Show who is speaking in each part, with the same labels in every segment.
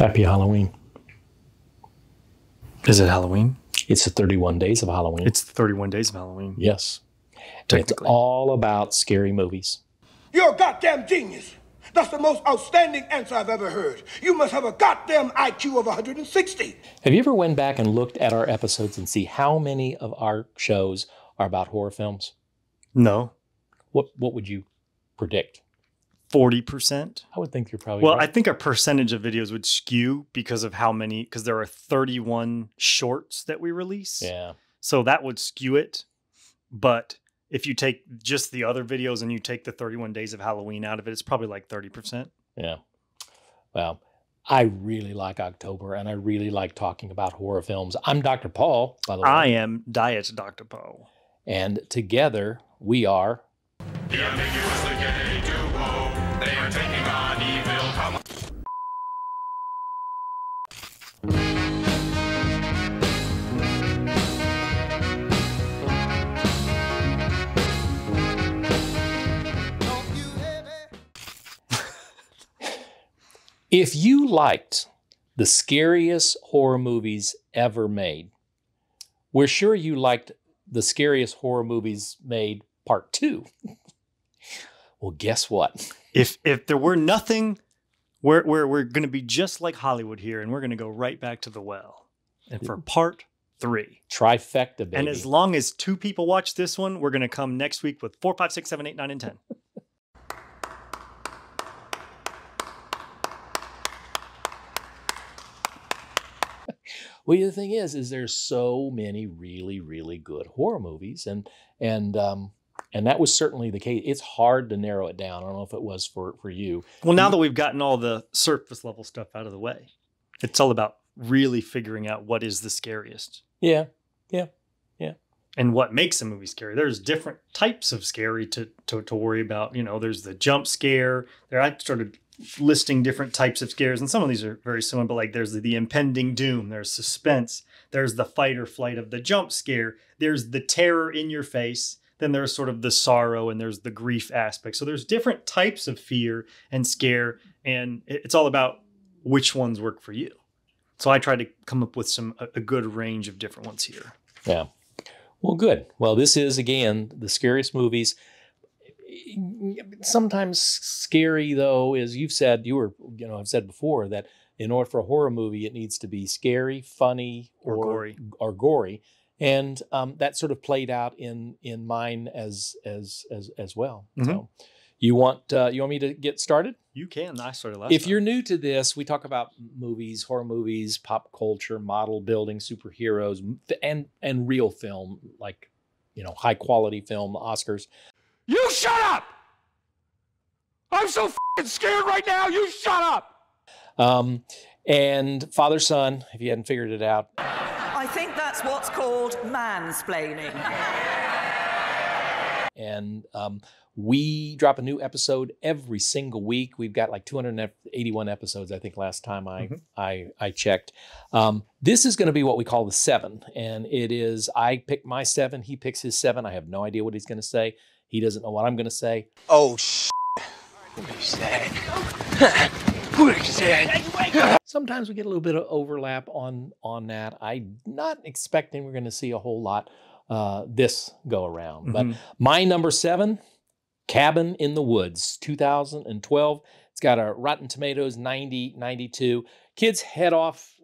Speaker 1: Happy Halloween.
Speaker 2: Is it Halloween?
Speaker 1: It's the 31 days of Halloween.
Speaker 2: It's the 31 days of Halloween.
Speaker 1: yes. It's all about scary movies.
Speaker 3: You're a goddamn genius. That's the most outstanding answer I've ever heard. You must have a goddamn IQ of 160.
Speaker 1: Have you ever went back and looked at our episodes and see how many of our shows are about horror films?
Speaker 2: No.
Speaker 1: What what would you predict?
Speaker 2: 40%?
Speaker 1: I would think you're probably
Speaker 2: Well, I think our percentage of videos would skew because of how many, because there are 31 shorts that we release.
Speaker 1: yeah.
Speaker 2: So that would skew it. But if you take just the other videos and you take the 31 days of Halloween out of it, it's probably like 30%.
Speaker 1: Yeah. Well, I really like October and I really like talking about horror films. I'm Dr. Paul, by the way.
Speaker 2: I am Diet Dr. Poe.
Speaker 1: and together we are If you liked the scariest horror movies ever made, we're sure you liked the scariest horror movies made part two. well, guess what?
Speaker 2: If if there were nothing, we're we're we're going to be just like Hollywood here, and we're going to go right back to the well. And for part three,
Speaker 1: Trifecta, baby.
Speaker 2: and as long as two people watch this one, we're going to come next week with four, five, six, seven, eight, nine, and ten.
Speaker 1: Well, the thing is, is there's so many really, really good horror movies, and and um, and that was certainly the case. It's hard to narrow it down. I don't know if it was for for you.
Speaker 2: Well, now that we've gotten all the surface level stuff out of the way, it's all about really figuring out what is the scariest
Speaker 1: Yeah, yeah, yeah.
Speaker 2: and what makes a movie scary. There's different types of scary to, to to worry about. You know, there's the jump scare. There, I started listing different types of scares, and some of these are very similar. But like, there's the, the impending doom. There's suspense. There's the fight or flight of the jump scare. There's the terror in your face. Then there's sort of the sorrow, and there's the grief aspect. So there's different types of fear and scare, and it's all about which ones work for you. So I tried to come up with some a, a good range of different ones here.
Speaker 1: yeah. Well, good. Well, this is again the scariest movies. Sometimes scary though, as you've said, you were, you know, I've said before that in order for a horror movie, it needs to be scary, funny,
Speaker 2: Or gory.
Speaker 1: or gory, and um, that sort of played out in in mine as as as as well.
Speaker 2: Mhm.
Speaker 1: So, you want uh, you want me to get started?
Speaker 2: You can. I started last.
Speaker 1: if
Speaker 2: time.
Speaker 1: you're new to this, we talk about movies, horror movies, pop culture, model building, superheroes, and and real film, like you know, high quality film, Oscars.
Speaker 4: You shut up! I'm so fing scared right now. You shut up!
Speaker 1: Um, and father son, if you hadn't figured it out,
Speaker 5: I think that's what's called mansplaining.
Speaker 1: and um, we drop a new episode every single week. We've got like 281 episodes, I think, last time I
Speaker 2: Mhm.
Speaker 1: I, I checked. Um, this is going to be what we call the seven, and it is I pick my seven, he picks his seven. I have no idea what he's going to say. He doesn't know what I'm going to say.
Speaker 3: Oh, sh. What said. what said.
Speaker 1: Sometimes we get a little bit of overlap on on that. I'm not expecting we're going to see a whole lot uh, this go around, but
Speaker 2: Mhm.
Speaker 1: My number seven, Cabin in the Woods, 2012. It's got a Rotten Tomatoes 90, 92. Kids head off,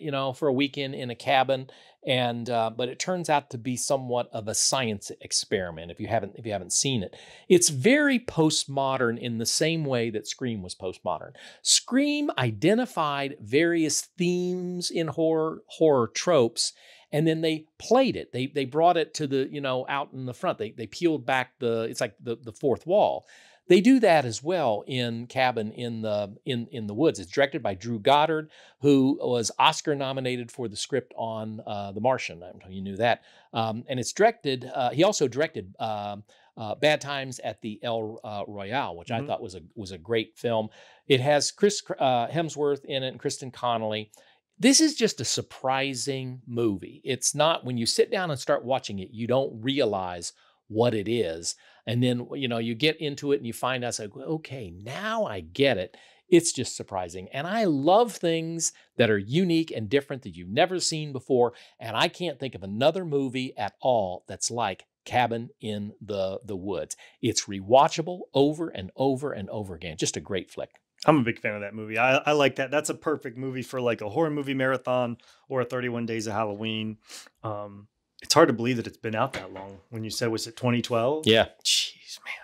Speaker 1: you know, for a weekend in a cabin, and uh, but it turns out to be somewhat of a science experiment. If you haven't, if you haven't seen it, it's very postmodern in the same way that Scream was postmodern. Scream identified various themes in horror, horror tropes, and then they played it. They they brought it to the you know out in the front. They they peeled back the it's like the the fourth wall. They do that as well in Cabin in the in in the Woods. It's directed by Drew Goddard, who was Oscar nominated for the script on uh, The Martian. I don't know if you knew that. Um, and it's directed. Uh, he also directed. Um, uh, Bad Times at the El uh, Royale, which I
Speaker 2: Mhm.
Speaker 1: thought was a was a great film. It has Chris uh, Hemsworth in it and Kristen Connolly. This is just a surprising movie. It's not when you sit down and start watching it, you don't realize what it is, and then you know you get into it and you find out, like, okay, now I get it. It's just surprising. And I love things that are unique and different that you've never seen before. And I can't think of another movie at all that's like Cabin in the, the Woods. It's rewatchable over and over and over again. Just a great flick.
Speaker 2: I'm a big fan of that movie. I, I like that. That's a perfect movie for like a horror movie marathon or a 31 Days of Halloween. Um, it's hard to believe that it's been out that long. When you said was it 2012?
Speaker 1: Yeah.
Speaker 2: Jeez, man.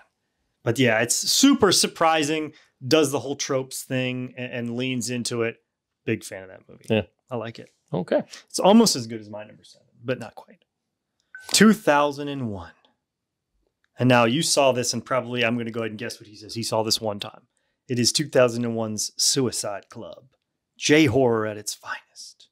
Speaker 2: But yeah, it's super surprising. Does the whole tropes thing and, and leans into it. Big fan of that movie.
Speaker 1: Yeah.
Speaker 2: I like it.
Speaker 1: Okay.
Speaker 2: It's almost as good as my number seven, but not quite. 2001. And now you saw this, and probably I'm going to go ahead and guess what he says. He saw this one time. It is 2001's Suicide Club, J horror at its finest.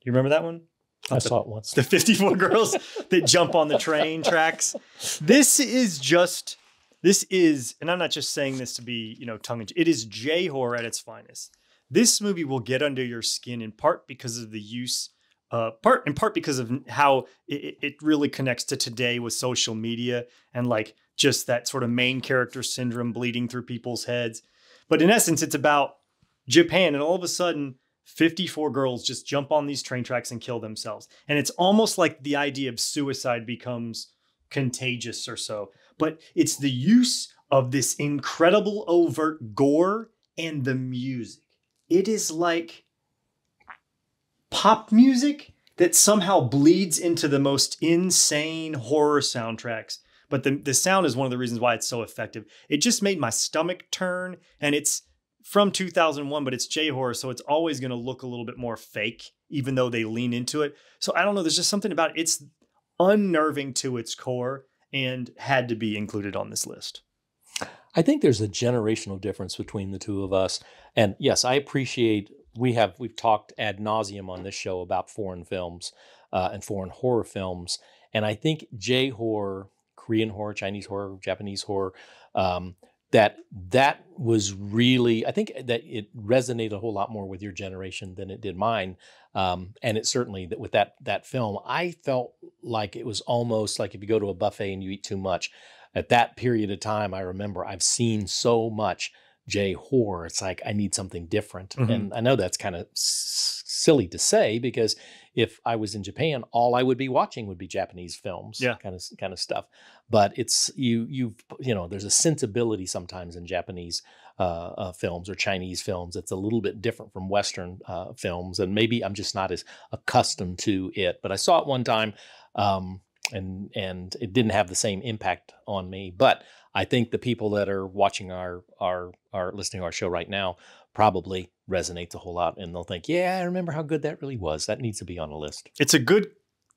Speaker 2: Do you remember that one?
Speaker 1: I saw it once.
Speaker 2: The 54 girls that jump on the train tracks. This is just, this is, and I'm not just saying this to be, you know, tongue in cheek. It is J horror at its finest. This movie will get under your skin in part because of the use uh, part in part because of how it, it really connects to today with social media and like just that sort of main character syndrome bleeding through people's heads. But in essence, it's about Japan, and all of a sudden, 54 girls just jump on these train tracks and kill themselves. And it's almost like the idea of suicide becomes contagious or so. But it's the use of this incredible overt gore and the music. It is like pop music that somehow bleeds into the most insane horror soundtracks. But the, the sound is one of the reasons why it's so effective. It just made my stomach turn, and it's from 2001, but it's J horror, so it's always going to look a little bit more fake, even though they lean into it. So I don't know. There's just something about it. It's unnerving to its core and had to be included on this list.
Speaker 1: I think there's a generational difference between the two of us. And yes, I appreciate we have we've talked ad nauseum on this show about foreign films uh, and foreign horror films, and I think J horror, Korean horror, Chinese horror, Japanese horror, um, that that was really I think that it resonated a whole lot more with your generation than it did mine, um, and it certainly that with that that film I felt like it was almost like if you go to a buffet and you eat too much. At that period of time, I remember I've seen so much J horror. It's like I need something different,
Speaker 2: Mhm.
Speaker 1: and I know that's kind of s- silly to say because if I was in Japan, all I would be watching would be Japanese films,
Speaker 2: Yeah.
Speaker 1: kind of kind of stuff. But it's you you you know there's a sensibility sometimes in Japanese uh, uh, films or Chinese films that's a little bit different from Western uh, films, and maybe I'm just not as accustomed to it. But I saw it one time. Um, and and it didn't have the same impact on me, but I think the people that are watching our our are listening to our show right now probably resonates a whole lot and they'll think, yeah, I remember how good that really was. That needs to be on a list.
Speaker 2: It's a good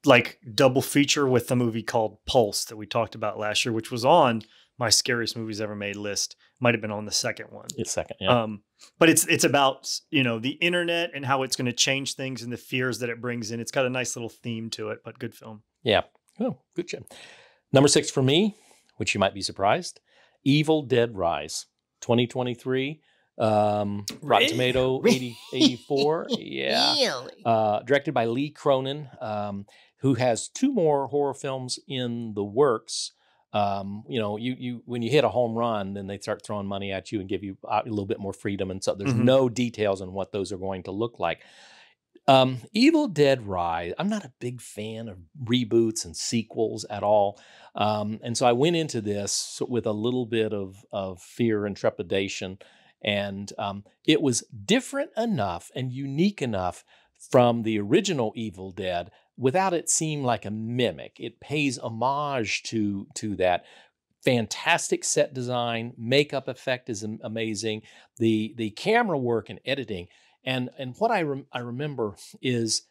Speaker 2: like double feature with the movie called Pulse that we talked about last year, which was on my scariest movies ever made list. Might have been on the second one.
Speaker 1: It's second. Yeah.
Speaker 2: Um, but it's it's about you know the internet and how it's going to change things and the fears that it brings in. It's got a nice little theme to it, but good film.
Speaker 1: yeah. Oh, good job. Number six for me, which you might be surprised, Evil Dead Rise, 2023. Um, Rotten
Speaker 2: Really?
Speaker 1: Tomato 80, 84. Yeah. uh, directed by Lee Cronin, um, who has two more horror films in the works. Um, you know, you you when you hit a home run, then they start throwing money at you and give you uh, a little bit more freedom, and so there's
Speaker 2: Mhm.
Speaker 1: no details on what those are going to look like. Um, Evil Dead Rise. I'm not a big fan of reboots and sequels at all, um, and so I went into this with a little bit of of fear and trepidation, and um, it was different enough and unique enough from the original Evil Dead without it seem like a mimic. It pays homage to to that fantastic set design, makeup effect is amazing, the the camera work and editing. And and what I rem- I remember is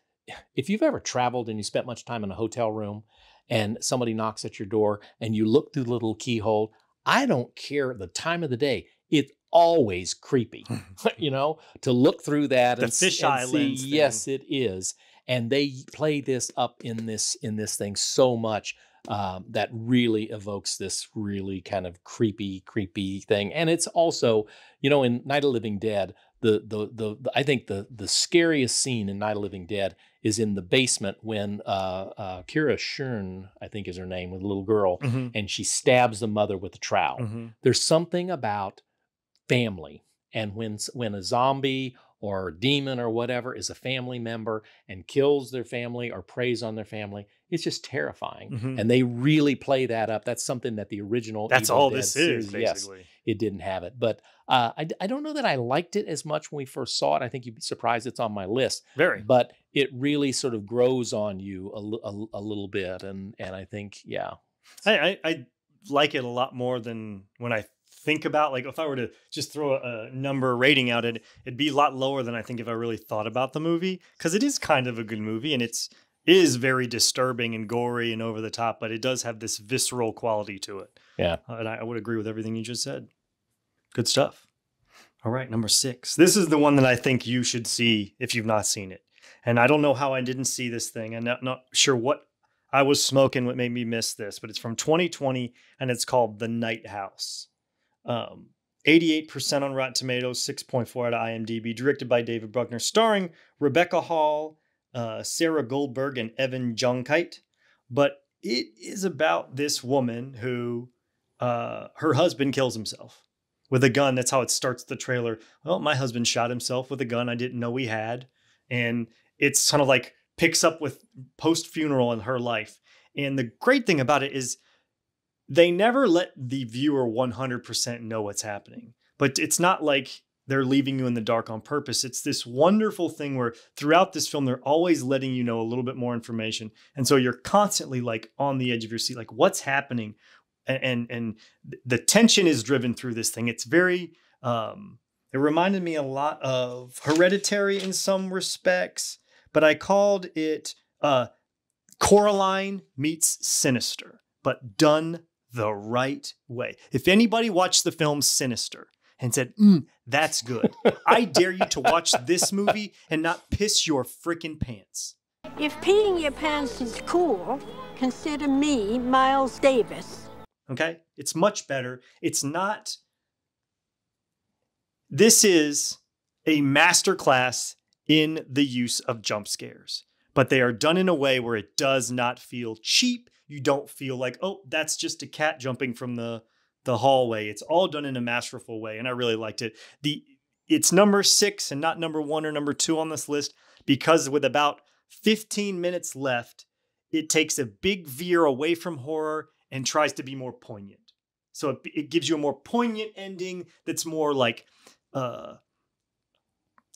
Speaker 1: if you've ever traveled and you spent much time in a hotel room and somebody knocks at your door and you look through the little keyhole, I don't care the time of the day. It's always creepy, you know, to look through that
Speaker 2: The
Speaker 1: and,
Speaker 2: fisheye
Speaker 1: see,
Speaker 2: lens thing.
Speaker 1: yes, it is. And they play this up in this in this thing so much um, that really evokes this really kind of creepy, creepy thing. And it's also, you know, in Night of Living Dead, the the the, the I think the the scariest scene in Night of Living Dead is in the basement when uh, uh, Kyra Schon, I think is her name, with a little girl,
Speaker 2: Mhm.
Speaker 1: and she stabs the mother with a trowel
Speaker 2: Mhm.
Speaker 1: there's something about family And when when a zombie or a demon or whatever is a family member and kills their family or preys on their family, it's just terrifying.
Speaker 2: Mhm.
Speaker 1: And they really play that up. That's something that the original
Speaker 2: That's
Speaker 1: Evil
Speaker 2: all
Speaker 1: Dead
Speaker 2: this is,
Speaker 1: series- yes, it didn't have it. But uh, I, I don't know that I liked it as much when we first saw it. I think you'd be surprised it's on my list.
Speaker 2: Very.
Speaker 1: But it really sort of grows on you a, a, a little bit, and and I think yeah,
Speaker 2: I, I, I like it a lot more than when I think about like if I were to just throw a, number rating out it, it'd be a lot lower than I think if I really thought about the movie because it is kind of a good movie and it's is very disturbing and gory and over the top, but it does have this visceral quality to it.
Speaker 1: Yeah.
Speaker 2: Uh, and I, I would agree with everything you just said. Good stuff. All right, number six. This is the one that I think you should see if you've not seen it. And I don't know how I didn't see this thing. And I'm not, not sure what I was smoking, what made me miss this, but it's from 2020 and it's called The Night House. Um, 88% on Rotten Tomatoes, 6.4 out of IMDb, directed by David Bruckner, starring Rebecca Hall, uh, Sarah Goldberg, and Evan Jonigkeit. But it is about this woman who uh, her husband kills himself with a gun. That's how it starts the trailer. Well, my husband shot himself with a gun I didn't know he had. And it's kind of like picks up with post funeral in her life. And the great thing about it is they never let the viewer 100% know what's happening. But it's not like they're leaving you in the dark on purpose. It's this wonderful thing where throughout this film, they're always letting you know a little bit more information. And so you're constantly like on the edge of your seat, like what's happening? And and, and the tension is driven through this thing. It's very um it reminded me a lot of Hereditary in some respects, but I called it uh Coraline meets Sinister, but done the right way. If anybody watched the film Sinister and said, mm, that's good, I dare you to watch this movie and not piss your freaking pants.
Speaker 6: If peeing your pants is cool, consider me Miles Davis.
Speaker 2: Okay? It's much better. It's not. This is a masterclass in the use of jump scares, but they are done in a way where it does not feel cheap. You don't feel like, oh, that's just a cat jumping from the the hallway. It's all done in a masterful way, and I really liked it. The it's number six and not number one or number two on this list because with about 15 minutes left, it takes a big veer away from horror and tries to be more poignant. So it, it gives you a more poignant ending that's more like, uh,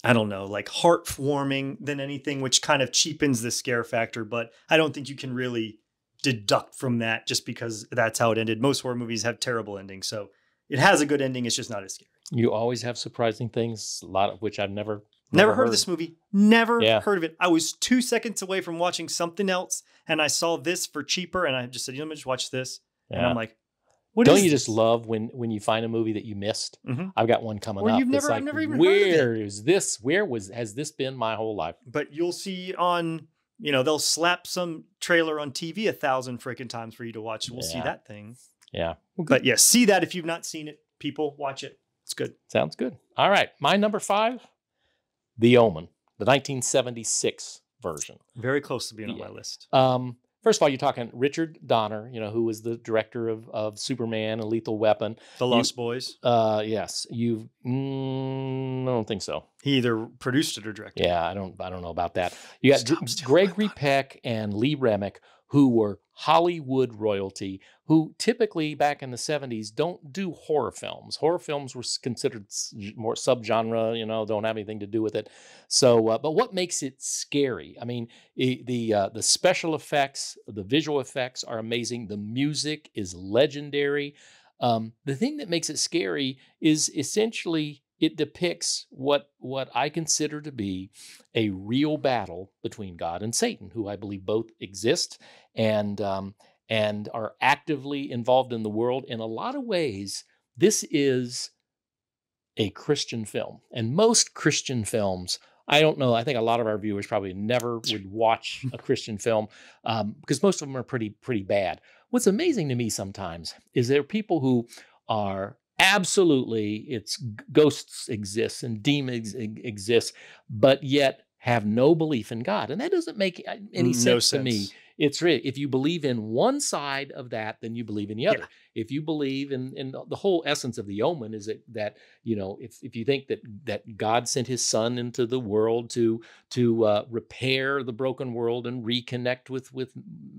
Speaker 2: I don't know, like heartwarming than anything, which kind of cheapens the scare factor. But I don't think you can really deduct from that just because that's how it ended. Most horror movies have terrible endings. So it has a good ending. It's just not as scary.
Speaker 1: you always have surprising things, a lot of which I've never
Speaker 2: Never heard of this movie. Never
Speaker 1: Yeah.
Speaker 2: heard of it. I was two seconds away from watching something else, and I saw this for cheaper, and I just said, "You know, let me just watch this." And I'm like, "What
Speaker 1: Don't you just love when when you find a movie that you missed?
Speaker 2: Mhm.
Speaker 1: I've got one coming
Speaker 2: Or
Speaker 1: up.
Speaker 2: you've never- I've never even heard of it.
Speaker 1: Where is this? Where was has this been my whole life?
Speaker 2: But you'll see on, you know, they'll slap some trailer on TV a thousand freaking times for you to watch. We'll see that thing.
Speaker 1: Yeah,
Speaker 2: But yeah, see that if you've not seen it, people watch it. It's good.
Speaker 1: sounds good. All right, my number five, The Omen, the 1976 version.
Speaker 2: Very close to being on my list.
Speaker 1: Um, first of all, you're talking Richard Donner, you know, who was the director of of Superman and Lethal Weapon.
Speaker 2: The
Speaker 1: You-
Speaker 2: Lost Boys.
Speaker 1: Uh, yes, you. Mm, I don't think so.
Speaker 2: He either produced it or directed.
Speaker 1: Yeah, I don't. I don't know about that. You got
Speaker 2: Stop
Speaker 1: Gregory Peck and Lee Remick, who were Hollywood royalty, who typically back in the '70s don't do horror films. Horror films were considered more subgenre. You know, don't have anything to do with it. So, uh, but what makes it scary? I mean, i- the uh, the special effects, the visual effects are amazing. The music is legendary. Um, the thing that makes it scary is essentially it depicts what what I consider to be a real battle between God and Satan, who I believe both exist and um, and are actively involved in the world. In a lot of ways, this is a Christian film, and most Christian films. I don't know. I think a lot of our viewers probably never would watch a Christian film um, because most of them are pretty pretty bad. What's amazing to me sometimes is there are people who are absolutely it's ghosts exist and demons exist, but yet have no belief in God, and that doesn't make any
Speaker 2: No
Speaker 1: sense, to me. It's re- if you believe in one side of that, then you believe in the other.
Speaker 2: Yeah.
Speaker 1: If you believe in, in the whole essence of the omen is that that you know if if you think that that God sent His Son into the world to to uh, repair the broken world and reconnect with with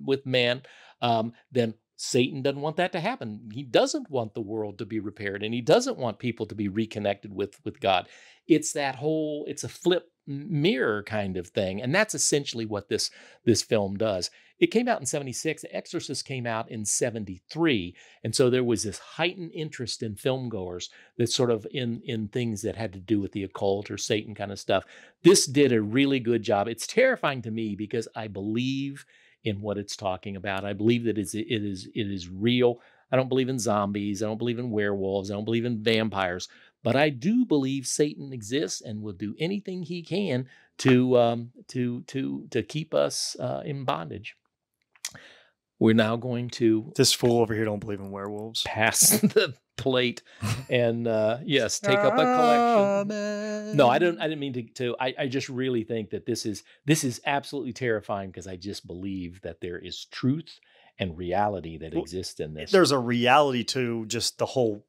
Speaker 1: with man, um, then Satan doesn't want that to happen. He doesn't want the world to be repaired, and he doesn't want people to be reconnected with with God. It's that whole it's a flip mirror kind of thing, and that's essentially what this this film does. It came out in 76. The Exorcist came out in 73. And so there was this heightened interest in film goers that sort of in, in things that had to do with the occult or Satan kind of stuff. This did a really good job. It's terrifying to me because I believe in what it's talking about. I believe that it's, it is it is real. I don't believe in zombies. I don't believe in werewolves. I don't believe in vampires. But I do believe Satan exists and will do anything he can to um, to to to keep us uh, in bondage. We're now going to
Speaker 2: This fool over here don't believe in werewolves.
Speaker 1: pass the plate and uh, yes, take up a collection. No, I don't. I didn't mean to. to I, I just really think that this is this is absolutely terrifying because I just believe that there is truth and reality that
Speaker 2: Well,
Speaker 1: exists in this.
Speaker 2: There's a reality to just the whole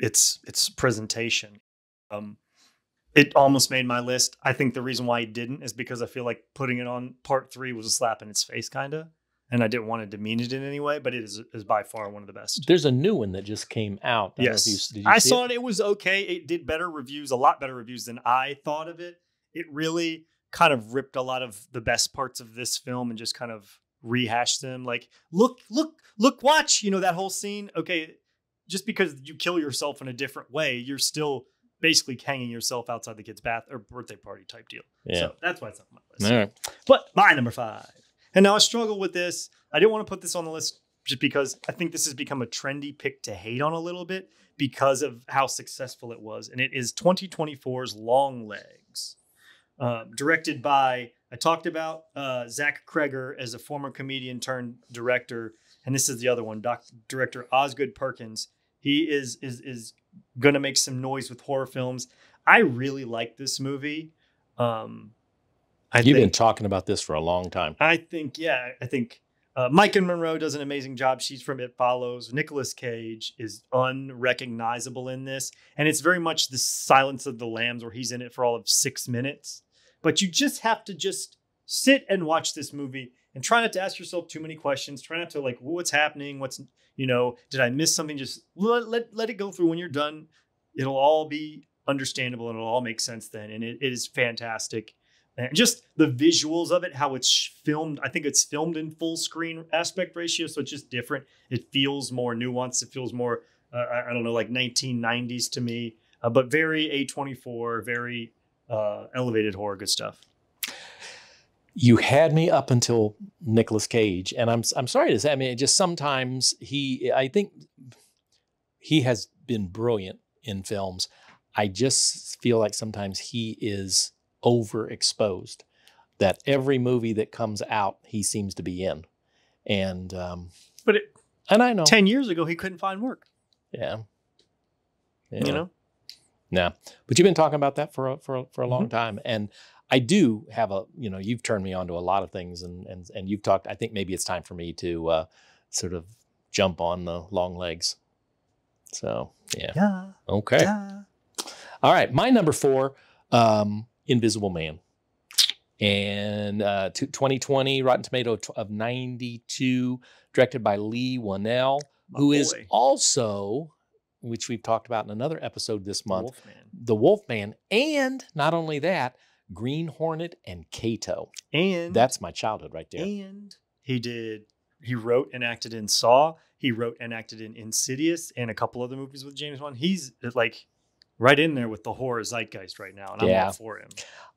Speaker 2: its its presentation. Um it almost made my list. I think the reason why it didn't is because I feel like putting it on part three was a slap in its face, kind of. And I didn't want to demean it in any way, but it is, is by far one of the best.
Speaker 1: There's a new one that just came out. I don't know if you-
Speaker 2: Yes,
Speaker 1: you
Speaker 2: I saw
Speaker 1: it?
Speaker 2: it. It was okay. It did better reviews, a lot better reviews than I thought of it. It really kind of ripped a lot of the best parts of this film and just kind of rehashed them. Like, look, look, look, watch. You know that whole scene. Okay, just because you kill yourself in a different way, you're still basically hanging yourself outside the kid's bath or birthday party type deal.
Speaker 1: Yeah.
Speaker 2: So that's why it's on my list.
Speaker 1: All right.
Speaker 2: But my number five. And now I struggle with this. I didn't want to put this on the list just because I think this has become a trendy pick to hate on a little bit because of how successful it was. And it is 2024's Longlegs. Um, directed by, I talked about uh, Zach Cregger as a former comedian turned director. And this is the other one, doc, director Osgood Perkins. He is is is going to make some noise with horror films. I really like this movie. Um, I
Speaker 1: You've been talking about this for a long time.
Speaker 2: I think, yeah, I think uh, Maika Monroe does an amazing job. She's from It Follows. Nicolas Cage is unrecognizable in this. And it's very much the Silence of the Lambs where he's in it for all of six minutes. But you just have to just sit and watch this movie and try not to ask yourself too many questions. Try not to like, what's happening? What's, you know, did I miss something? Just let, let, let it go through when you're done. It'll all be understandable and it'll all make sense then. And it, it is fantastic and just the visuals of it, how it's filmed. I think it's filmed in full screen aspect ratio, so it's just different. It feels more nuanced. It feels more, uh, I don't know, like 1990s to me, uh, but very A24, very uh, elevated horror, good stuff.
Speaker 1: you had me up until Nicolas Cage, and I'm I'm sorry to say. I mean, just sometimes he. I think he has been brilliant in films. I just feel like sometimes he is overexposed. That every movie that comes out, he seems to be in, and um,
Speaker 2: But it,
Speaker 1: and I know,
Speaker 2: 10 years ago, he couldn't find work,
Speaker 1: yeah,
Speaker 2: you know?
Speaker 1: Yeah, but you've been talking about that for a, for a, for a
Speaker 2: Mm-hmm.
Speaker 1: long time, and I do have a you know you've turned me on to a lot of things, and and and you've talked. I think maybe it's time for me to uh, sort of jump on the long legs. So yeah,
Speaker 2: Yeah.
Speaker 1: okay,
Speaker 2: yeah.
Speaker 1: all right. My number four, um, Invisible Man, and uh, to 2020 Rotten Tomato of 92, directed by Leigh Whannell,
Speaker 2: My
Speaker 1: who is
Speaker 2: boy.
Speaker 1: also, which we've talked about in another episode this month
Speaker 2: Wolfman.
Speaker 1: the Wolfman, and not only that, Green Hornet and Kato.
Speaker 2: And
Speaker 1: That's my childhood right there.
Speaker 2: And he did. He wrote and acted in Saw. He wrote and acted in Insidious and a couple other movies with James Wan. He's like right in there with the horror zeitgeist right now, and I'm
Speaker 1: Yeah.
Speaker 2: all for him.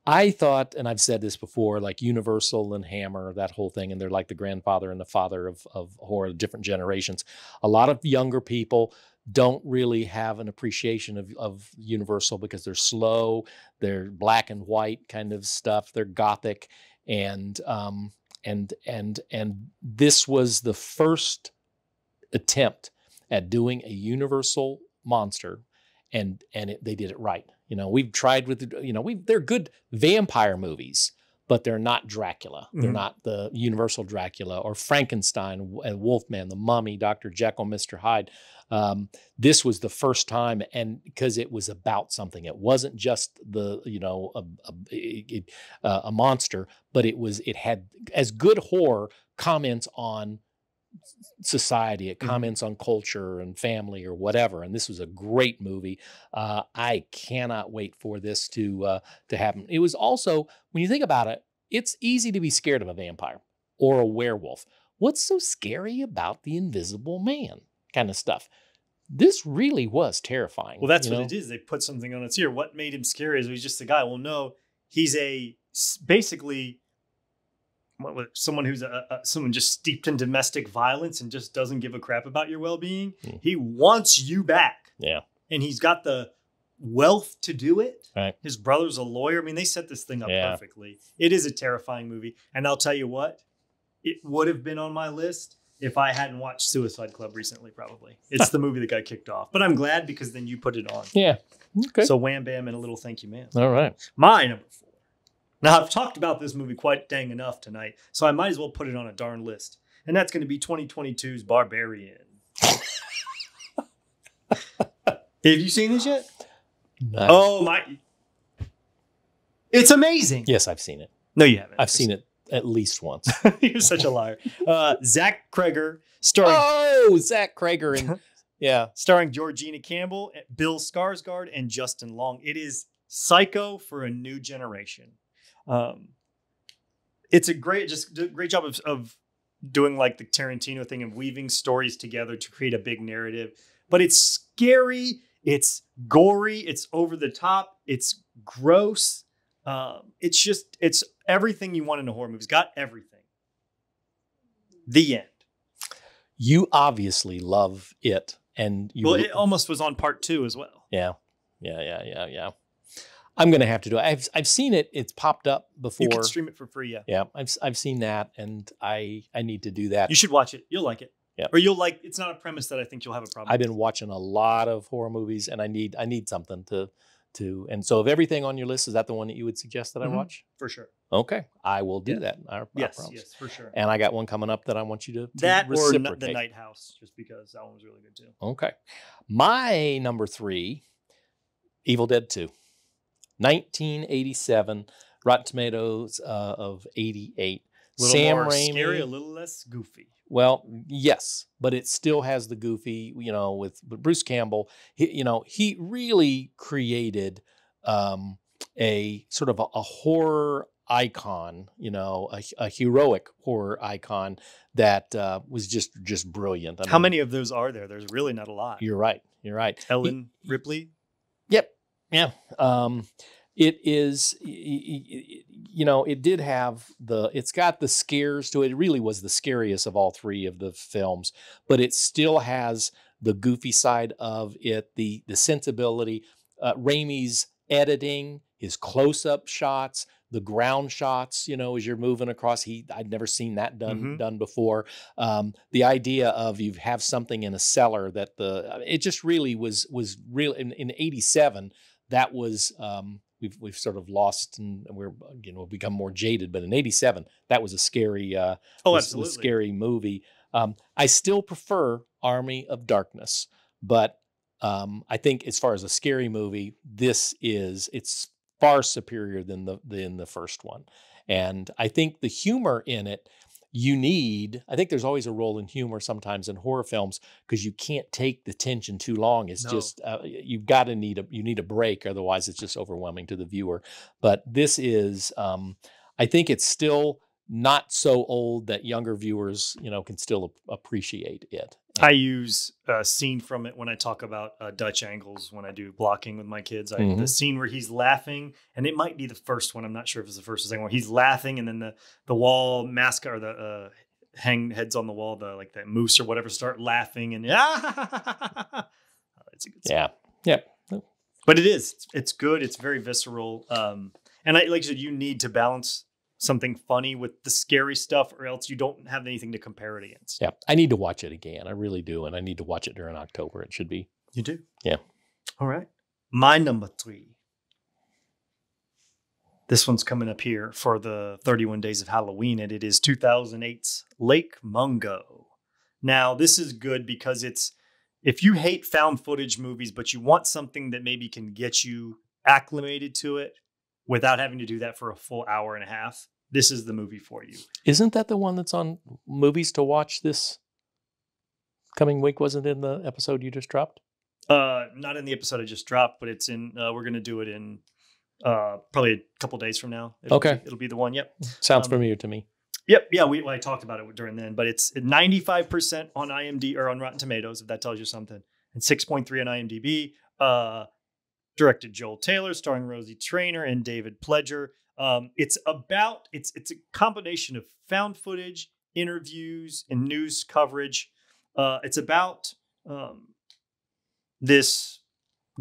Speaker 1: I thought, and I've said this before, like Universal and Hammer, that whole thing, and they're like the grandfather and the father of, of horror, different generations. A lot of younger people don't really have an appreciation of, of Universal because they're slow, they're black and white kind of stuff, they're gothic, and um, and and and this was the first attempt at doing a Universal monster, and and it, they did it right. You know, we've tried with you know we they're good vampire movies, but they're not Dracula. They're
Speaker 2: Mhm.
Speaker 1: not the universal Dracula or Frankenstein and Wolfman, the Mummy, Dr. Jekyll, Mr. Hyde. Um, this was the first time, and because it was about something, it wasn't just the you know a, a, it- uh, a monster, but it was it had as good horror comments on society it
Speaker 2: Mhm.
Speaker 1: comments on culture and family or whatever and this was a great movie uh, i cannot wait for this to uh, to happen it was also when you think about it it's easy to be scared of a vampire or a werewolf what's so scary about the invisible man kind of stuff this really was terrifying
Speaker 2: Well, that's what
Speaker 1: know?
Speaker 2: it is. They put something on its ear. What made him scary is he's just a guy. Well, no, he's a basically someone who's a, a, someone just steeped in domestic violence and just doesn't give a crap about your well being.
Speaker 1: Mm.
Speaker 2: He wants you back,
Speaker 1: yeah
Speaker 2: and he's got the wealth to do it.
Speaker 1: Right.
Speaker 2: His brother's a lawyer. I mean, they set this thing up
Speaker 1: Yeah.
Speaker 2: perfectly. It is a terrifying movie, and I'll tell you what, it would have been on my list if I hadn't watched Suicide Club recently. Probably, it's the movie that got kicked off. But I'm glad because then you put it on.
Speaker 1: yeah okay
Speaker 2: So wham bam and a little thank you, man.
Speaker 1: all right
Speaker 2: My number four. Now I've talked about this movie quite dang enough tonight, so I might as well put it on a darn list. And that's going to be 2022's Barbarian. Have you seen this yet?
Speaker 1: Nice.
Speaker 2: Oh my! It's amazing.
Speaker 1: yes i've seen it
Speaker 2: No, you haven't.
Speaker 1: i've seen it at least once
Speaker 2: You're such a liar. Uh, Zach Cregger, starring
Speaker 1: oh zach cregger and yeah
Speaker 2: starring Georgina Campbell, Bill Skarsgård, and Justin Long. It is Psycho for a new generation. Um, it's a great, just great job of, of doing like the Tarantino thing of weaving stories together to create a big narrative. But it's scary, it's gory, it's over the top, it's gross. Um, it's just, it's everything you want in a horror movie. It's got everything. The end.
Speaker 1: you obviously love it and you
Speaker 2: well, it almost was on part two as well.
Speaker 1: yeah yeah yeah yeah yeah i'm gonna have to do it i've, I've seen it it's popped up before
Speaker 2: You can stream it for free. Yeah.
Speaker 1: yeah I've, I've seen that and i i need to do that
Speaker 2: You should watch it. You'll like it.
Speaker 1: Yeah.
Speaker 2: Or you'll like. It's not a premise that I think you'll have a problem.
Speaker 1: i've
Speaker 2: with.
Speaker 1: been watching a lot of horror movies and i need i need something to to and so of everything on your list is that the one that you would suggest that
Speaker 2: Mhm.
Speaker 1: i watch
Speaker 2: for sure.
Speaker 1: okay i will do
Speaker 2: Yeah.
Speaker 1: that
Speaker 2: Yes. Yes, for sure.
Speaker 1: and i got one coming up that i want you to, to
Speaker 2: that or n- the Night House, just because that one was really good too.
Speaker 1: Okay. My number three, Evil Dead 2. 1987, Rotten Tomatoes uh, of 88.
Speaker 2: A little
Speaker 1: Sam
Speaker 2: more
Speaker 1: Raimi.
Speaker 2: scary, a little less goofy.
Speaker 1: Well, yes, but it still has the goofy, you know, with, with Bruce Campbell. He, you know, he really created um, a sort of a, a horror icon, you know, a, a heroic horror icon that uh, was just just brilliant. I
Speaker 2: How
Speaker 1: mean,
Speaker 2: many of those are there? There's really not a lot.
Speaker 1: You're right. You're right. He-
Speaker 2: Ellen Ripley.
Speaker 1: Yeah. Um, it is, you know, it did have the, it's got the scares to it. It really was the scariest of all three of the films, but it still has the goofy side of it, the the sensibility. Uh, Raimi's editing, his close-up shots, the ground shots. You know, as you're moving across, he I'd never seen that done
Speaker 2: Mhm.
Speaker 1: done before. Um, the idea of you have something in a cellar that the it just really was was real in, in 87 that was um we've we've sort of lost and we're you know become more jaded but in 87 that was a scary uh
Speaker 2: Oh,
Speaker 1: was- was
Speaker 2: absolutely.
Speaker 1: scary movie um i still prefer army of darkness but um i think as far as a scary movie this is it's far superior than the than the first one and i think the humor in it you need i think there's always a role in humor sometimes in horror films because you can't take the tension too long it's
Speaker 2: No.
Speaker 1: just uh, you've got to need a you need a break otherwise it's just overwhelming to the viewer but this is um i think it's still not so old that younger viewers you know can still ap- appreciate it
Speaker 2: I use a scene from it when I talk about uh, Dutch angles when I do blocking with my kids. I, The
Speaker 1: Mhm.
Speaker 2: scene where he's laughing, and it might be the first one. I'm not sure if it's the first or second one. He's laughing, and then the the wall mask or the uh, hang heads on the wall, the like the moose or whatever, start laughing, and ah, it's a good scene.
Speaker 1: yeah yeah
Speaker 2: But it is. It's, it's good. It's very visceral. Um, and I, like you said, you need to balance something funny with the scary stuff, or else you don't have anything to compare it against.
Speaker 1: yeah i need to watch it again i really do and i need to watch it during october it should be
Speaker 2: You do.
Speaker 1: Yeah.
Speaker 2: All right. My number three. This one's coming up here for the 31 Days of Halloween, and it is 2008's Lake Mungo. Now, this is good because it's if you hate found footage movies, but you want something that maybe can get you acclimated to it without having to do that for a full hour and a half, this is the movie for you.
Speaker 1: Isn't that the one that's on movies to watch this coming week? Wasn't in the episode you just dropped?
Speaker 2: Uh, not in the episode I just dropped, but it's in. Uh, we're gonna do it in uh probably a couple days from now. It'll
Speaker 1: Okay.
Speaker 2: be, it'll be the one. Yep.
Speaker 1: Sounds
Speaker 2: Um,
Speaker 1: familiar to me.
Speaker 2: Yep. Yeah. We well, I talked about it during then, but it's 95 percent on IMD or on Rotten Tomatoes, if that tells you something, and 6.3 on IMDb. Uh, directed Joel Taylor, starring Rosie Traynor and David Pledger. Um, it's about it's it's a combination of found footage, interviews, and news coverage. Uh, it's about um, this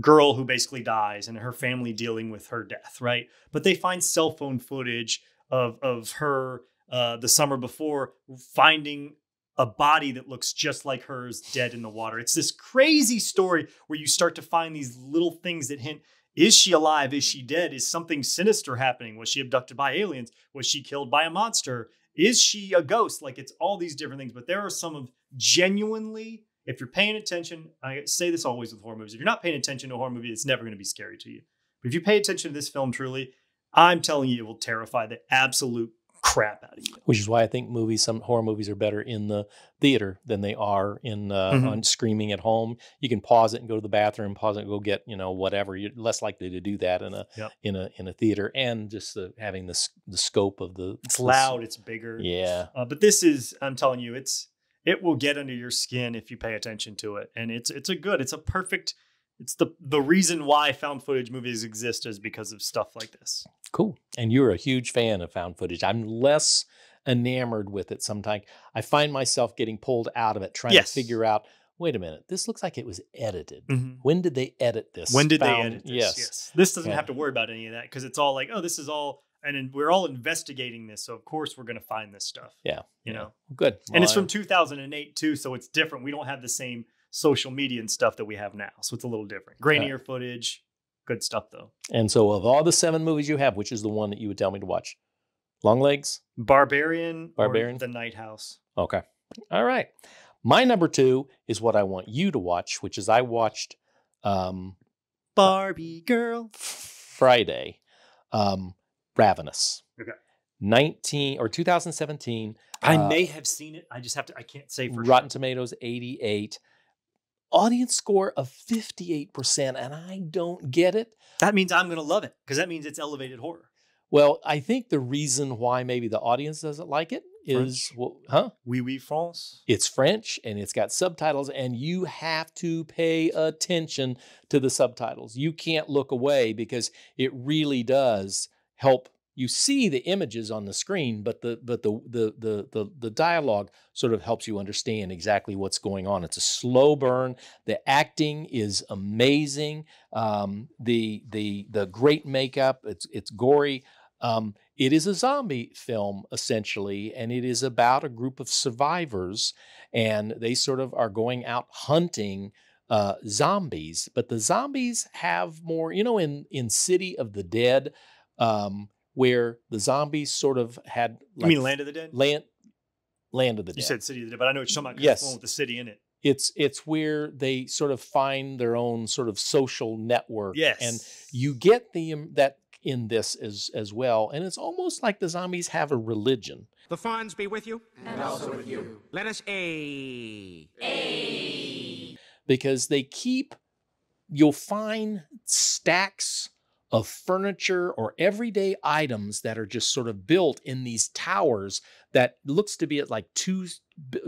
Speaker 2: girl who basically dies and her family dealing with her death, right? But they find cell phone footage of of her uh, the summer before finding a body that looks just like hers dead in the water. It's this crazy story where you start to find these little things that hint is she alive? Is she dead? Is something sinister happening? Was she abducted by aliens? Was she killed by a monster? Is she a ghost? Like it's all these different things, but there are some of genuinely, if you're paying attention, I say this always with horror movies. If you're not paying attention to a horror movie, it's never going to be scary to you. But if you pay attention to this film truly, I'm telling you, it will terrify the absolute crap out of you.
Speaker 1: Which is why I think movies, some horror movies, are better in the theater than they are in uh,
Speaker 2: Mhm.
Speaker 1: on screaming at home. You can pause it and go to the bathroom, pause it and go get you know whatever. You're less likely to do that in a
Speaker 2: Yep.
Speaker 1: in a in a theater, and just the, having the the scope of the
Speaker 2: It's
Speaker 1: the
Speaker 2: loud, it's bigger.
Speaker 1: Yeah,
Speaker 2: Uh, but this is, I'm telling you, it's it will get under your skin if you pay attention to it, and it's it's a good, it's a perfect, it's the the reason why found footage movies exist is because of stuff like this.
Speaker 1: cool. And you're a huge fan of found footage. I'm less enamored with it sometimes. I find myself getting pulled out of it, trying
Speaker 2: Yes.
Speaker 1: to figure out. Wait a minute, this looks like it was edited.
Speaker 2: Mhm.
Speaker 1: When did they edit this?
Speaker 2: When did
Speaker 1: Found-
Speaker 2: they edit this?
Speaker 1: Yes. yes.
Speaker 2: This doesn't
Speaker 1: Yeah.
Speaker 2: have to worry about any of that because it's all like, oh, this is all, and we're all investigating this, so of course we're going to find this stuff.
Speaker 1: Yeah.
Speaker 2: You
Speaker 1: yeah.
Speaker 2: know,
Speaker 1: Good.
Speaker 2: and it's from 2008 too, so it's different. We don't have the same social media and stuff that we have now, so it's a little different. Grainier footage, good stuff though.
Speaker 1: And so, of all the seven movies you have, which is the one that you would tell me to watch? Longlegs?
Speaker 2: Barbarian,
Speaker 1: Barbarian?
Speaker 2: or The Night House.
Speaker 1: Okay. All right. My number two is what I want you to watch, which is I watched um,
Speaker 2: Barbie girl.
Speaker 1: Friday, um, Ravenous.
Speaker 2: Okay.
Speaker 1: 19 or 2017.
Speaker 2: I
Speaker 1: uh,
Speaker 2: may have seen it. I just have to. I can't say for
Speaker 1: Rotten
Speaker 2: sure.
Speaker 1: Tomatoes 88. Audience score of 58%, and I don't get it.
Speaker 2: That means I'm going to love it because that means it's elevated horror.
Speaker 1: Well, I think the reason why maybe the audience doesn't like it is, well, huh?
Speaker 2: Oui, oui, France.
Speaker 1: It's French and it's got subtitles, and you have to pay attention to the subtitles. You can't look away because it really does help you see the images on the screen, but the but the the the the, the dialogue sort of helps you understand exactly what's going on. It's a slow burn. The acting is amazing. Um, the the the great makeup. It's it's gory. Um, it is a zombie film essentially, and it is about a group of survivors, and they sort of are going out hunting uh, zombies. But the zombies have more, you know, in in City of the Dead, um, where the zombies sort of had.
Speaker 2: you mean Land of the Dead?
Speaker 1: Land, Land of the Dead.
Speaker 2: you said City of the Dead, but I know what you're talking about. 'cause
Speaker 1: Yes.
Speaker 2: it's the one with the city in it.
Speaker 1: it's it's where they sort of find their own sort of social network.
Speaker 2: Yes.
Speaker 1: and you get the um, that in this as as well, and it's almost like the zombies have a religion.
Speaker 7: The fawns be with you. And also with you. Let us a.
Speaker 1: because they keep you'll find stacks of furniture or everyday items that are just sort of built in these towers that looks to be at like two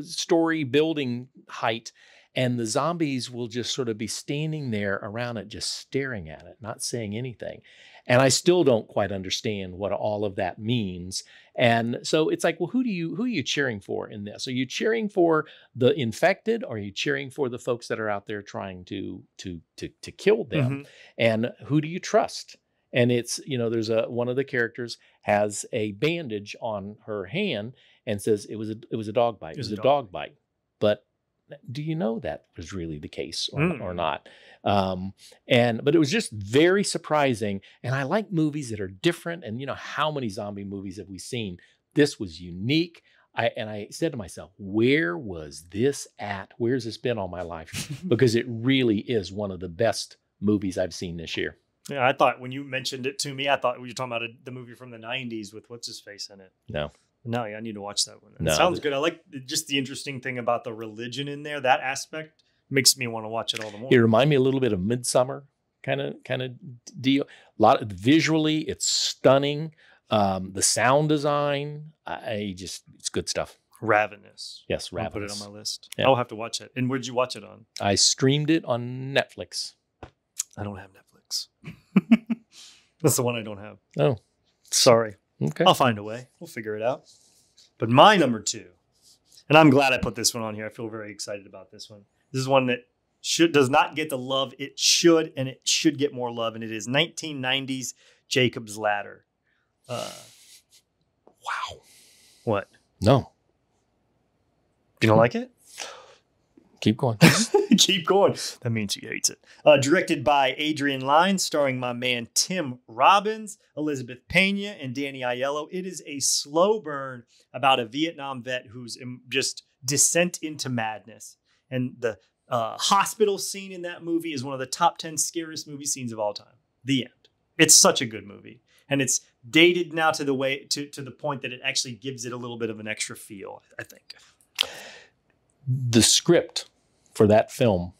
Speaker 1: story building height and the zombies will just sort of be standing there around it just staring at it not saying anything and i still don't quite understand what all of that means. And so it's like well who do you who are you cheering for in this? Are you cheering for the infected? Or are you cheering for the folks that are out there trying to to to, to kill them?
Speaker 2: Mhm.
Speaker 1: and who do you trust? And it's you know there's a one of the characters has a bandage on her hand and says it was a it was a dog bite. It was, a dog. bite. But do you know that was really the case or,
Speaker 2: Mm.
Speaker 1: or not? Um, and but it was just very surprising. And I like movies that are different. And you know, how many zombie movies have we seen? This was unique. I, and I said to myself, where was this at? Where's this been all my life? Because it really is one of the best movies I've seen this year.
Speaker 2: Yeah, I thought when you mentioned it to me, I thought we were talking about a, the movie from the '90s with what's his face in it.
Speaker 1: No.
Speaker 2: No, yeah, I need to watch that one. It
Speaker 1: No,
Speaker 2: sounds
Speaker 1: th-
Speaker 2: good. I like just the interesting thing about the religion in there. That aspect makes me want to watch it all the more.
Speaker 1: It reminded me a little bit of Midsommar kind of kind of deal. A lot of visually, it's stunning. Um, the sound design, I I just it's good stuff.
Speaker 2: Ravenous.
Speaker 1: Yes,
Speaker 2: I'll put it on my list.
Speaker 1: Yeah.
Speaker 2: I'll have to watch it. And where'd you watch it on?
Speaker 1: I streamed it on Netflix.
Speaker 2: I don't have Netflix. That's the one I don't have.
Speaker 1: Oh,
Speaker 2: Sorry.
Speaker 1: Okay.
Speaker 2: I'll find a way. We'll figure it out. But my number two, and I'm glad I put this one on here. I feel very excited about this one. This is one that should does not get the love it should, and it should get more love. And it is 1990s Jacob's Ladder. Uh, wow. What?
Speaker 1: No,
Speaker 2: You don't like it?
Speaker 1: Keep going.
Speaker 2: Keep going. That means he hates it. Uh, directed by Adrian Lyne, starring my man Tim Robbins, Elizabeth Pena, and Danny Aiello. It is a slow burn about a Vietnam vet who's just descent into madness. And the uh, hospital scene in that movie is one of the top 10 scariest movie scenes of all time. The end. It's such a good movie. And it's dated now to the way to, to the point that it actually gives it a little bit of an extra feel, I think.
Speaker 1: the script for that film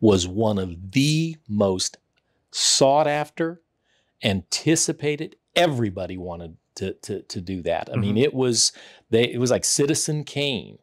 Speaker 1: was one of the most sought after, anticipated. Everybody wanted to to to do that. I mean, it was they it was like Citizen Kane.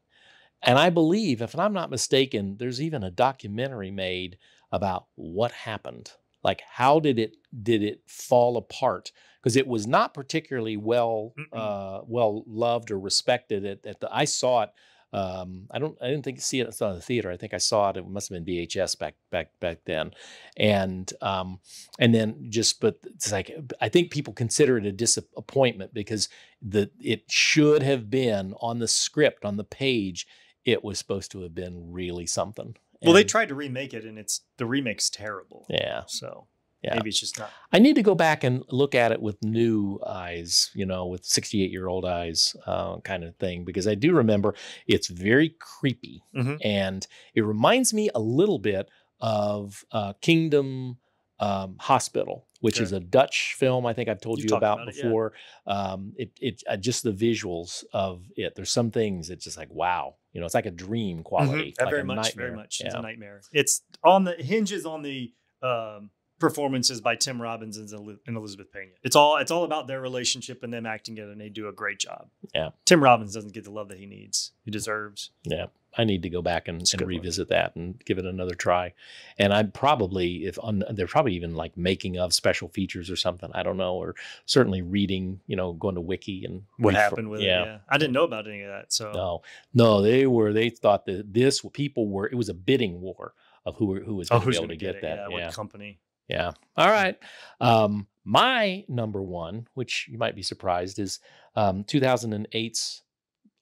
Speaker 1: And I believe, if I'm not mistaken, there's even a documentary made about what happened. Like how did it did it fall apart? Because it was not particularly well uh, well loved or respected. At, at the I saw it um, I don't. I didn't think see it in the theater. I think I saw it. It must have been VHS back back back then, and um, and then just but it's like I think people consider it a disappointment because the it should have been on the script on the page. It was supposed to have been really something.
Speaker 2: Well, they tried to remake it, and it's the remake's terrible.
Speaker 1: Yeah,
Speaker 2: So
Speaker 1: Yeah.
Speaker 2: maybe it's just not.
Speaker 1: I need to go back and look at it with new eyes, you know, with 68 year old eyes, uh, kind of thing, because I do remember it's very creepy.
Speaker 2: Mhm.
Speaker 1: And it reminds me a little bit of uh, Kingdom um, Hospital, which
Speaker 2: Okay.
Speaker 1: is a Dutch film. I think I've told you
Speaker 2: talked
Speaker 1: about,
Speaker 2: about it, yeah.
Speaker 1: before. Um, it, it uh, just the visuals of it. There's some things it's just like, wow, you know, it's like a dream quality.
Speaker 2: Mhm. Uh,
Speaker 1: like
Speaker 2: very
Speaker 1: a
Speaker 2: much, very
Speaker 1: nightmare.
Speaker 2: much. It's a nightmare. It's on the hinges on the um, performances by Tim Robbins and Elizabeth Pena. It's all it's all about their relationship and them acting it, and they do a great job.
Speaker 1: Yeah.
Speaker 2: Tim Robbins doesn't get the love that he needs. He deserves.
Speaker 1: Yeah, I need to go back and, and
Speaker 2: good one.
Speaker 1: revisit that and give it another try. And I'm probably if on they're probably even like making of special features or something. I don't know, or certainly reading. You know, going to wiki and
Speaker 2: What happened with it? Yeah, I didn't know about any of that. So
Speaker 1: No, no, they were. They thought that this people were. It was a bidding war of who who was
Speaker 2: oh,
Speaker 1: going to be able to get,
Speaker 2: it?
Speaker 1: that.
Speaker 2: Yeah,
Speaker 1: Yeah,
Speaker 2: what company?
Speaker 1: Yeah. All right. Um, my number one, which you might be surprised, is um, 2008's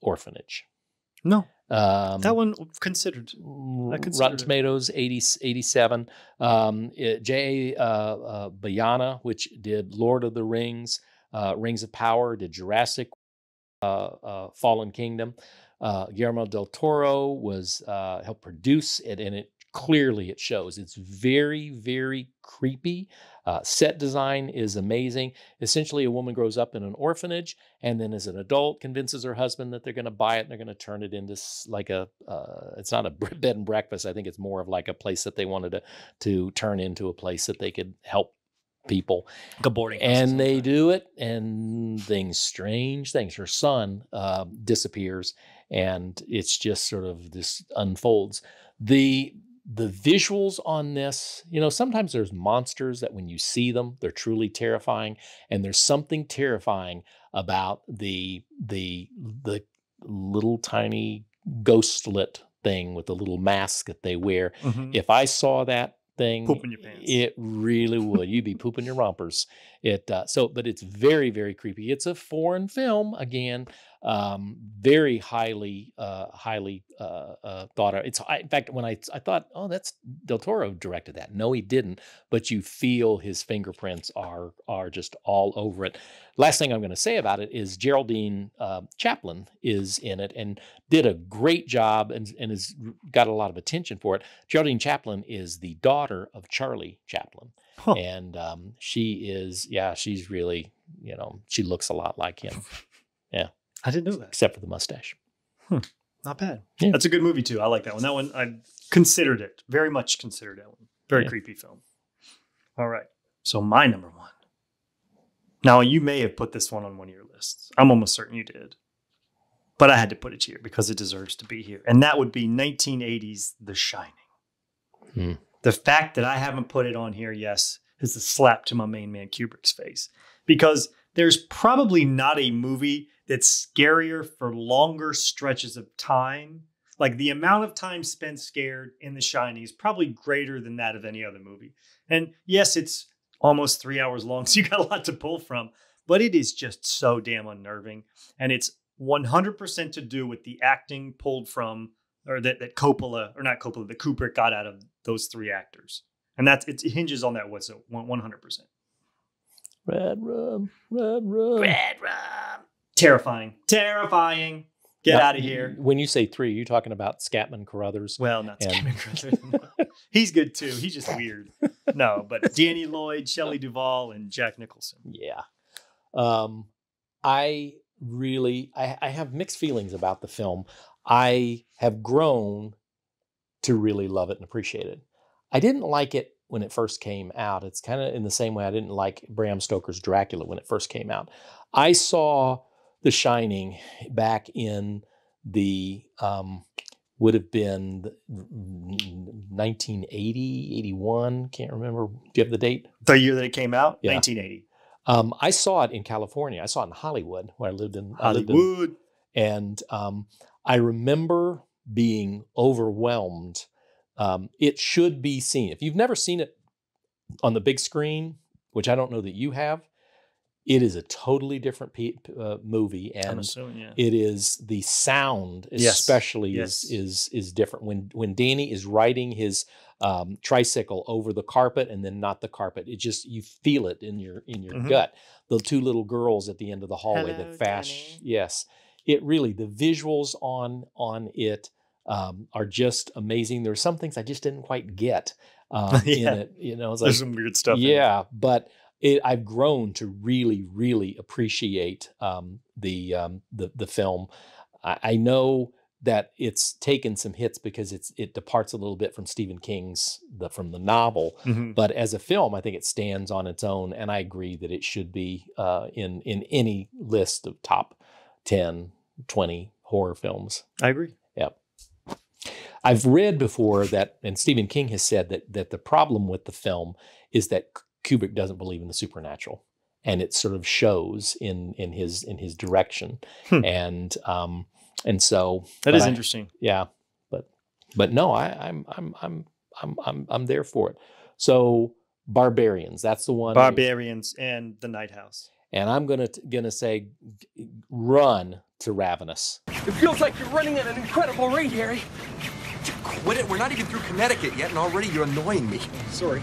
Speaker 1: Orphanage.
Speaker 2: No,
Speaker 1: Um,
Speaker 2: that one considered. Considered
Speaker 1: Rotten. Tomatoes 80, 87. Um, it- J. Uh, uh, Bayona, which did Lord of the Rings, uh, Rings of Power, did Jurassic uh, uh, Fallen Kingdom. Uh, Guillermo del Toro was uh, helped produce it, and it clearly it shows. It's very, very creepy. Uh, set design is amazing. Essentially, a woman grows up in an orphanage, and then as an adult, convinces her husband that they're going to buy it and they're going to turn it into like a. Uh, it's not a bed and breakfast. I think it's more of like a place that they wanted to to turn into a place that they could help people
Speaker 2: a boarding house
Speaker 1: and they do it and things strange things her son uh, disappears and it's just sort of this unfolds the the visuals on this you know sometimes there's monsters that when you see them they're truly terrifying and there's something terrifying about the the the little tiny ghostlet thing with the little mask that they wear
Speaker 2: Mhm.
Speaker 1: if i saw that thing
Speaker 2: your pants.
Speaker 1: it really would you'd be pooping your rompers it uh, so but it's very very creepy it's a foreign film again Um, very highly, uh, highly uh, uh, thought of. It's I, in fact when I I thought, oh, that's Del Toro directed that. No, he didn't. But you feel his fingerprints are are just all over it. Last thing I'm going to say about it is Geraldine uh, Chaplin is in it and did a great job and and has got a lot of attention for it. Geraldine Chaplin is the daughter of Charlie Chaplin.
Speaker 2: Huh.
Speaker 1: And um, she is, yeah, she's really, you know, she looks a lot like him,
Speaker 2: I didn't know that.
Speaker 1: except for the mustache.
Speaker 2: Not bad.
Speaker 1: Yeah.
Speaker 2: That's a good movie too. I like that one. That one I considered it. Very much considered that one. Very
Speaker 1: Yeah.
Speaker 2: creepy film. All right. So my number one. Now you may have put this one on one of your lists. I'm almost certain you did. But I had to put it here because it deserves to be here. And that would be 1980s The Shining.
Speaker 1: Hmm.
Speaker 2: The fact that I haven't put it on here, yes, is a slap to my main man Kubrick's face. Because there's probably not a movie that's scarier for longer stretches of time. Like the amount of time spent scared in The Shining is probably greater than that of any other movie. And yes, it's almost three hours long, so you got a lot to pull from, but it is just so damn unnerving. And it's 100% to do with the acting pulled from, or that, that Coppola, or not Coppola, that Kubrick got out of those three actors. And that's it hinges on that whistle, 100%.
Speaker 1: Red rum, red rum. Red rum.
Speaker 2: Terrifying. Terrifying. Get
Speaker 1: Now,
Speaker 2: out of here.
Speaker 1: When you say three, you're talking about Scatman Carruthers.
Speaker 2: Well, not
Speaker 1: And-
Speaker 2: Scatman Crothers. He's good too. He's just weird. No, but Danny Lloyd, Shelley Duvall, and Jack Nicholson.
Speaker 1: Yeah. Um, I really, I, I have mixed feelings about the film. I have grown to really love it and appreciate it. I didn't like it when it first came out. It's kind of in the same way I didn't like Bram Stoker's Dracula when it first came out. I saw The Shining back in the um, would have been the 1980, 81. Can't remember. Do you have the date?
Speaker 2: The year that it came out,
Speaker 1: Yeah.
Speaker 2: 1980.
Speaker 1: Um, I saw it in California. I saw it in Hollywood, where I lived in. I lived in-
Speaker 2: Hollywood.
Speaker 1: and um, I remember being overwhelmed. Um, it should be seen. If you've never seen it on the big screen, which I don't know that you have, it is a totally different pe- uh, movie,
Speaker 2: I'm
Speaker 1: and
Speaker 2: assuming, yeah.
Speaker 1: it is the sound, especially,
Speaker 2: yes.
Speaker 1: is is is different. When when Danny is riding his um, tricycle over the carpet and then not the carpet, it just you feel it in your in your
Speaker 2: Mhm.
Speaker 1: gut. The two little girls at the end of the hallway
Speaker 8: Hello,
Speaker 1: that fast, yes, it really the visuals on on it um, are just amazing. There are some things I just didn't quite get um,
Speaker 2: Yeah.
Speaker 1: in it. You know, it's like
Speaker 2: There's some weird stuff. in it.
Speaker 1: yeah, but it, I've grown to really, really appreciate um, the um, the the film. I, I know that it's taken some hits because it's it departs a little bit from Stephen King's the from the novel,
Speaker 2: Mhm.
Speaker 1: but as a film, I think it stands on its own, and I agree that it should be uh, in in any list of top 10, 20 horror films.
Speaker 2: I agree.
Speaker 1: Yep. I've read before that, and Stephen King has said that that the problem with the film is that Kubrick doesn't believe in the supernatural, and it sort of shows in in his in his direction,
Speaker 2: Hmm.
Speaker 1: and um and so
Speaker 2: that is
Speaker 1: I-
Speaker 2: interesting.
Speaker 1: yeah, but but no, I, I'm I'm I'm I'm I'm I'm there for it. So barbarians, that's the one.
Speaker 2: Barbarians and the Night House.
Speaker 1: and I'm gonna gonna say, run to Ravenous.
Speaker 7: It feels like you're running at an incredible rate, Harry. Quit it. We're not even through Connecticut yet, and already you're annoying me. Sorry.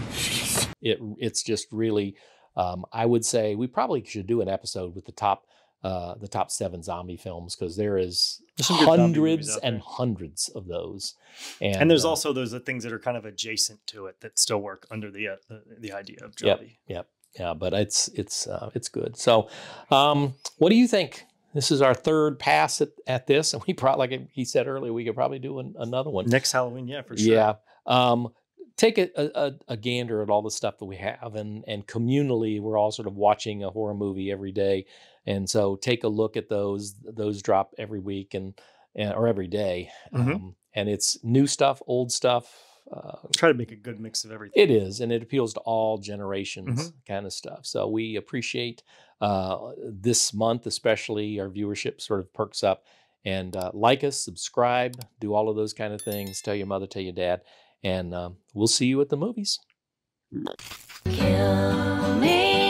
Speaker 1: it it's just really um, i would say we probably should do an episode with the top uh, the top seven zombie films because there is
Speaker 2: There's some good zombie movies
Speaker 1: hundreds and hundreds of those and,
Speaker 2: And, there's
Speaker 1: uh,
Speaker 2: also those things that are kind of adjacent to it that still work under the uh, the, the idea of
Speaker 1: Yep.
Speaker 2: zombie.
Speaker 1: yep yeah but it's it's uh, it's good so um, what do you think this is our third pass at, at this and we probably like he said earlier we could probably do an, another one
Speaker 2: Next Halloween, yeah, for sure.
Speaker 1: Yeah. Um, take a, a, a- gander at all the stuff that we have, and and communally, we're all sort of watching a horror movie every day, and so take a look at those. Those drop every week and, and or every day.
Speaker 2: Mhm.
Speaker 1: um, and it's new stuff, old stuff. Uh,
Speaker 2: Try to make a good mix of everything.
Speaker 1: it is, and it appeals to all generations,
Speaker 2: Mm-hmm.
Speaker 1: kind of stuff. So we appreciate uh, this month, especially our viewership sort of perks up. And uh, like us, subscribe, do all of those kind of things. Tell your mother, tell your dad, and um, we'll see you at the movies.
Speaker 9: Kill me